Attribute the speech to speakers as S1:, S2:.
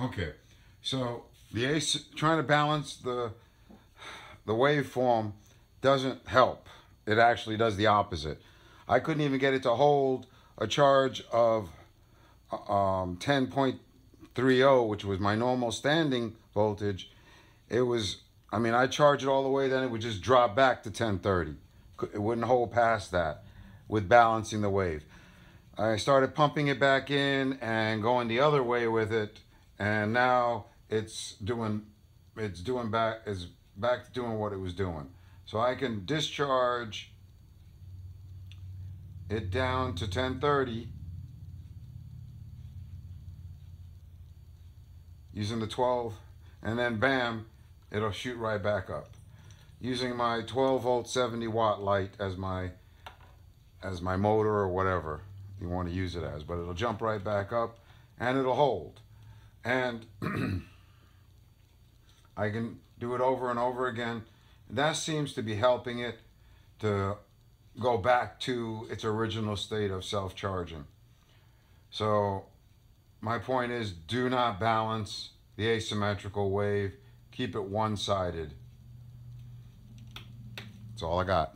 S1: Okay, so the ace trying to balance the the waveform doesn't help. It actually does the opposite. I couldn't even get it to hold a charge of um, 10.30, which was my normal standing voltage. It was, I mean, I charge it all the way, then it would just drop back to 1030. It wouldn't hold past that with balancing the wave. I started pumping it back in and going the other way with it, and now it's doing, it's doing back, is back to doing what it was doing. So I can discharge it down to 1030 using the 12 and then bam it'll shoot right back up using my 12 volt 70 watt light as my as my motor or whatever you want to use it as but it'll jump right back up and it'll hold and I can do it over and over again And that seems to be helping it to go back to its original state of self-charging. So my point is do not balance the asymmetrical wave. Keep it one-sided. That's all I got.